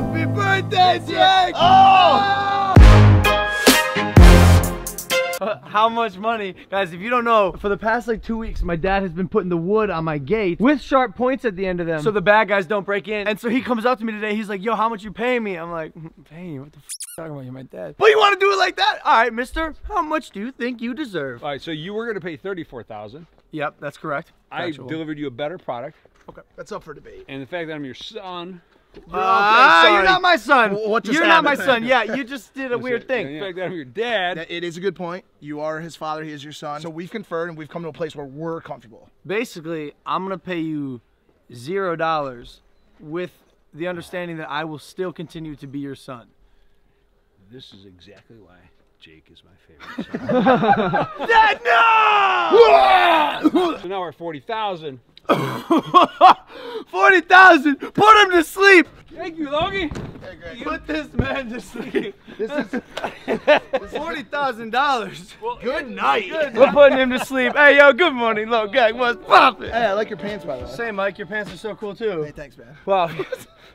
Happy birthday, Jake! Oh! How much money? Guys, if you don't know, for the past like two weeks, my dad has been putting the wood on my gate with sharp points at the end of them so the bad guys don't break in. And so he comes up to me today, he's like, yo, how much you paying me? I'm like, "Mm, paying you? What the f talking about? You're my dad. But you want to do it like that? All right, mister, how much do you think you deserve? All right, so you were going to pay thirty-four thousand. Yep, that's correct. I delivered you a better product, Okay, that's up for debate. and the fact that I'm your son. Ah, sorry. you're not my son. Wh- what just you're not my son. Yeah, you just did a weird The thing. fact that I'm your dad. It is a good point. You are his father. He is your son. So we've conferred and we've come to a place where we're comfortable. Basically, I'm gonna pay you zero dollars with the understanding that I will still continue to be your son. This is exactly why Jake is my favorite son. Dad, no! so now we're at forty thousand. Forty thousand. Put him to sleep. Thank you, Logie. Put this man to sleep. This is Forty thousand dollars. good night. We're putting him to sleep. Hey, yo, good morning, little gang. What's poppin'? Hey, I like your pants by the way. Say, Mike, your pants are so cool too. Hey, thanks, man. Wow.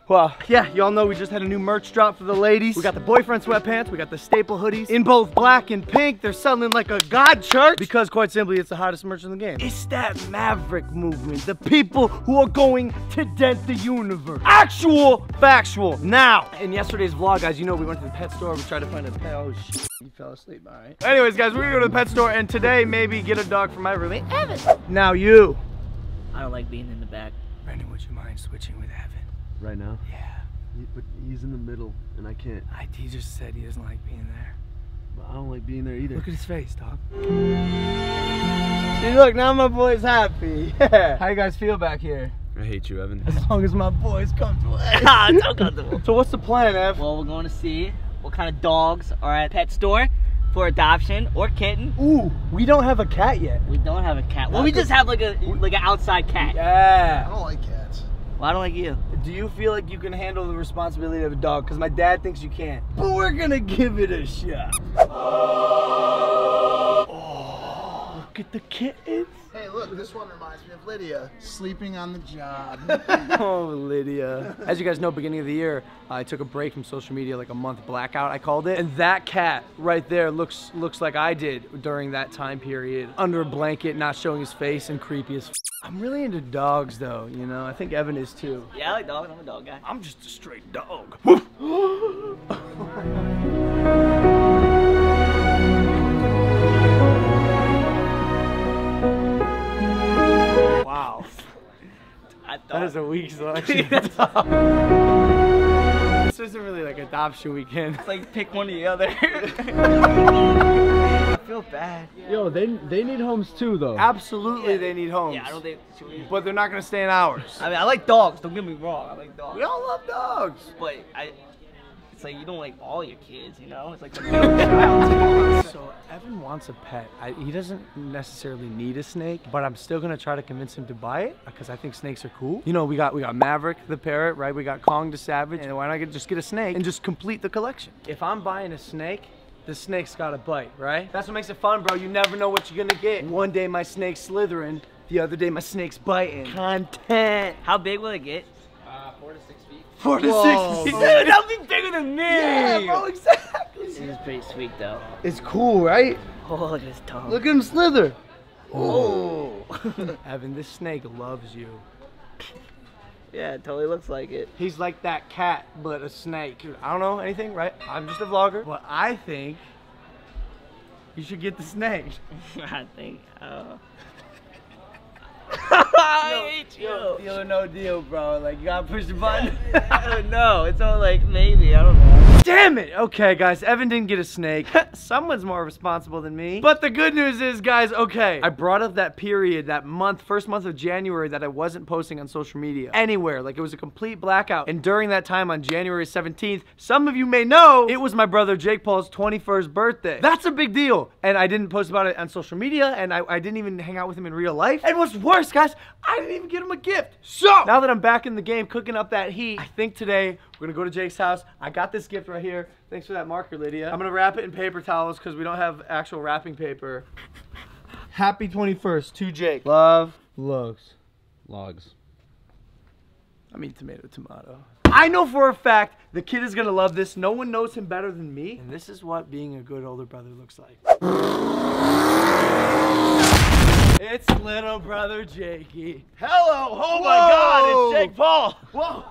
Wow. Yeah, y'all know we just had a new merch drop for the ladies. We got the boyfriend sweatpants, we got the staple hoodies in both black and pink. They're selling like a god church because quite simply it's the hottest merch in the game. It's that maverick movement, the people who are going to dent the universe. Actual factual. Now, in yesterday's vlog, guys, you know we went to the pet store, we tried to find a pet. Oh shit, you fell asleep, all right. Anyways, guys, we're gonna go to the pet store and today maybe get a dog for my roommate, Evan. Now you. I don't like being in the back. Brandon, would you mind switching with Evan? Right now? Yeah. He- But he's in the middle, and I can't. I, he just said he doesn't like being there. But I don't like being there either. Look at his face, dog. See, look, now my boy's happy. Yeah. How you guys feel back here? I hate you, Evan. As long as my boy's comfortable. Ah, it's uncomfortable. so what's the plan, Ev? Well, we're going to see what kind of dogs are at pet store for adoption or kitten. Ooh, we don't have a cat yet. We don't have a cat. Well, we just have like a like an outside cat. Yeah. I don't like cats. Well, I don't like you. Do you feel like you can handle the responsibility of a dog? Because my dad thinks you can't. But we're gonna give it a shot. Oh, look at the kittens. Hey, look, this one reminds me of Lydia sleeping on the job. Oh, Lydia. As you guys know, beginning of the year, I took a break from social media, like a month blackout, I called it. And that cat right there looks looks like I did during that time period. Under a blanket, not showing his face, and creepy as f- I'm really into dogs, though, you know? I think Evan is too. Yeah, I like dogs. I'm a dog guy. I'm just a straight dog. is a weak selection. this isn't really like adoption weekend. It's like pick one or the other. I feel bad. Yo, they they need homes too, though. Absolutely, they need homes. yeah, I don't think. should we- But they're not gonna stay in ours. I mean, I like dogs. Don't get me wrong. I like dogs. We all love dogs. But I, it's like you don't like all your kids. You know, it's like the middle child. So Evan wants a pet. I, he doesn't necessarily need a snake, but I'm still gonna try to convince him to buy it because I think snakes are cool. You know, we got we got Maverick the parrot, right? We got Kong the savage, and why not just get a snake and just complete the collection? If I'm buying a snake. The snake's got a bite, right? That's what makes it fun, bro. You never know what you're gonna get. One day my snake's slithering, the other day my snake's biting. Content. How big will it get? Uh, four to Whoa. six. Dude, that'll be bigger than me. Yeah, bro, exactly. This is pretty sweet though. It's cool, right? Oh, look at his tongue. Look at him slither. Oh. Evan, this snake loves you. yeah, it totally looks like it. He's like that cat, but a snake. I don't know anything, right? I'm just a vlogger. But I think you should get the snake. I think. Uh... I hate you. Deal or no deal, bro. Like, you gotta push the button. I don't know. It's all like maybe. I don't know. Damn it! Okay, guys, Evan didn't get a snake. Someone's more responsible than me. But the good news is, guys, okay, I brought up that period, that month, first month of January, that I wasn't posting on social media anywhere. Like, it was a complete blackout. And during that time on January 17th, some of you may know it was my brother Jake Paul's 21st birthday. That's a big deal. And I didn't post about it on social media, and I, I didn't even hang out with him in real life. And what's worse, guys, I didn't even get him a gift. So, now that I'm back in the game, cooking up that heat, I think today we're gonna go to Jake's house. I got this gift right here. Thanks for that marker, Lydia. I'm gonna wrap it in paper towels because we don't have actual wrapping paper. Happy 21st to Jake. Love, looks. Logs. I mean, tomato, tomato. I know for a fact the kid is gonna love this. No one knows him better than me. And this is what being a good older brother looks like. It's little brother Jakey. Hello! Oh my God! It's Jake Paul. Whoa!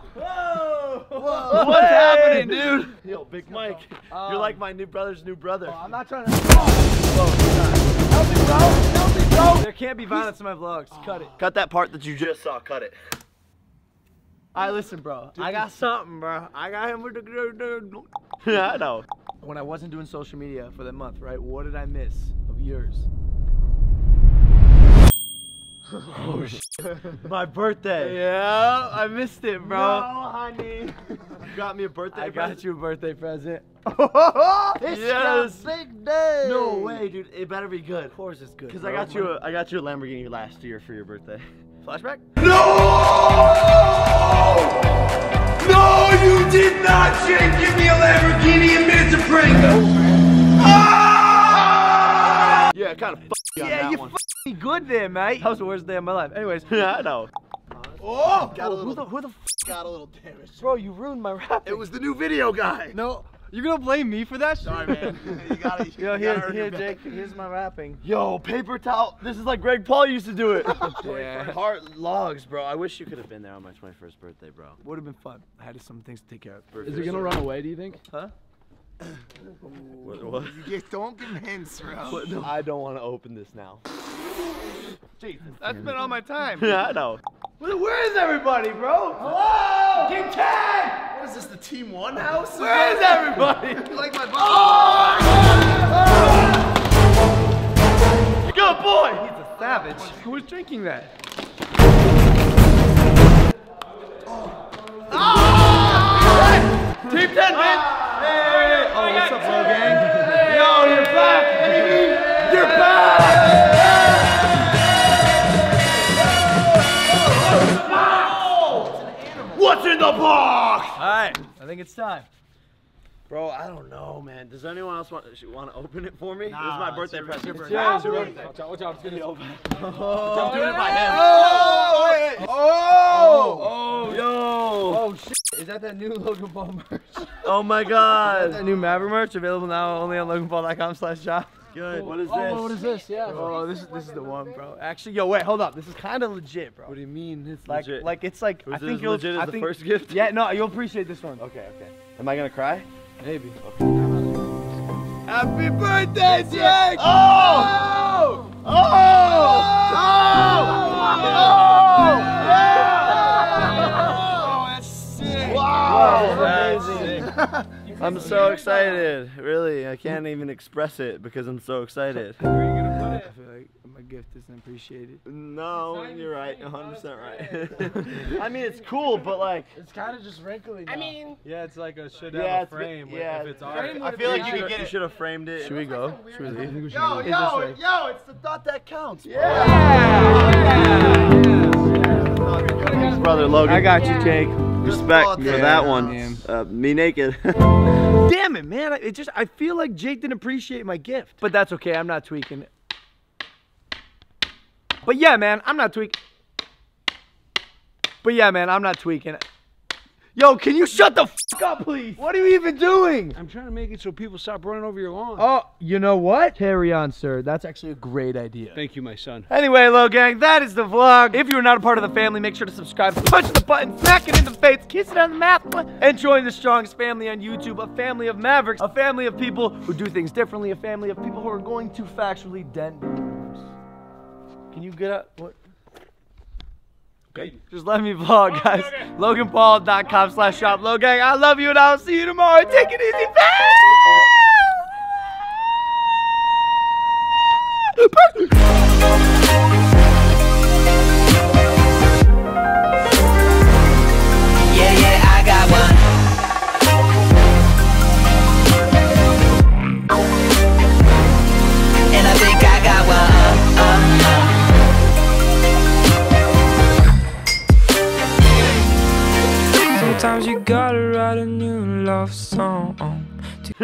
Whoa! Whoa! What's happening, dude? Yo, Big Mike, you're um, like my new brother's new brother. I'm not trying to. Help me, bro. Help me, bro. There can't be violence in my vlogs. Cut it. Oh. Cut that part that you just saw. Cut it. Alright, listen, bro. I got something, bro. I got him with the. yeah, I know. When I wasn't doing social media for that month, right? What did I miss of yours? Oh shit. my birthday. Yeah, I missed it, bro. No, honey. You got me a birthday I present? got you a birthday present. It's Yes. a big day. No way, dude. It better be good. Of course it's good. Cause I got you a I got you a Lamborghini last year for your birthday. flashback. No, No, you did not, Jake. Give me a Lamborghini and minutes of Pringo. Ah! Yeah, it kind of fucked you on Yeah, you one. f***ing good there, mate. That was the worst day of my life. Anyways. yeah, I know. Oh, got a Oh, little, who the who the f- got a little damage. bro? You ruined my rap. It was the new video guy. no. you're gonna blame me for that? Sorry, man. you gotta. You Yo, gotta here, here. Jake. Here's my rapping. Yo, paper towel. This is like Greg Paul used to do it. Oh, yeah. Heart logs, bro. I wish you could have been there on my 21st birthday, bro. Would have been fun. I had some things to take care of. Is it gonna run away? Do you think? Huh? What? what? You get, don't give hints, bro. I don't want to open this now. That's been all my time. yeah, I know. Where where is everybody, bro? Hello! Get Ken! What is this, the Team One house? Where is everybody? You like my boss? Good boy! He's a savage. Who was drinking that? Oh! Team 10, man! Ah! Hey! Oh, oh what's up, the box? Alright, I think it's time. Bro, I don't know, man. Does anyone else want want to open it for me? this is my birthday your- present. it's your Yeah, it's your birthday. Watch out! Watch out! It's gonna oh, I'm doing it by hand. Oh, wait, wait. Oh! Oh, yo. Oh, shit. Is that that new Logan Paul merch? Oh my God. that new Maverick merch available now only on loganpaul.com slash shop? Good. What oh, is oh, this? Oh, what is this? Yeah. Oh, this is this is the one, bro. Actually, yo, wait, hold up. This is kind of legit, bro. What do you mean? It's Like, legit? like it's like Was I it think as you'll. legit as I the think, first gift? Yeah, no, you'll appreciate this one. Okay, okay. Am I gonna cry? maybe. Happy birthday, Jake! Oh! Oh! Oh! Oh, oh! I'm so excited. Really, I can't even express it because I'm so excited. Where are you gonna put it? I feel like my gift isn't appreciated. No, you're right. 100% right. I mean, it's cool, but like, It's kind of just wrinkly. I mean, Yeah, it's like a should yeah, have it's a frame. bit- yeah. If it's art. I feel like you, you should have framed it. Should we go? Should we leave? think Yo, leave. yo, this yo, it's the thought that counts. Brother Logan. I got you, Jake. Respect for that that one. Uh, me naked. Damn it, man! I- It just I feel like Jake didn't appreciate my gift, but that's okay. I'm not tweaking it. But yeah, man, I'm not tweaking. But yeah, man, I'm not tweaking it. Yo, can you shut the f up, please? What are you even doing? I'm trying to make it so people stop running over your lawn. Oh, you know what? Carry on, sir. That's actually a great idea. Thank you, my son. Anyway, Logang, that is the vlog. If you are not a part of the family, make sure to subscribe, punch the button, smack it in the face, kiss it on the mouth, and join the strongest family on YouTube, a family of mavericks, a family of people who do things differently, a family of people who are going to factually dent the universe. Can you get up? What? Okay. Just let me vlog, guys. LoganPaul.com slash shop. Logang, I love you and I'll see you tomorrow. Take it easy. Bye.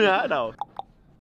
I know.